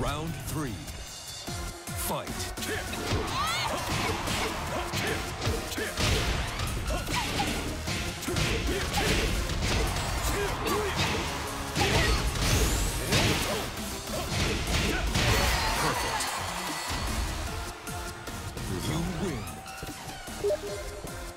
Round three. Fight. You win.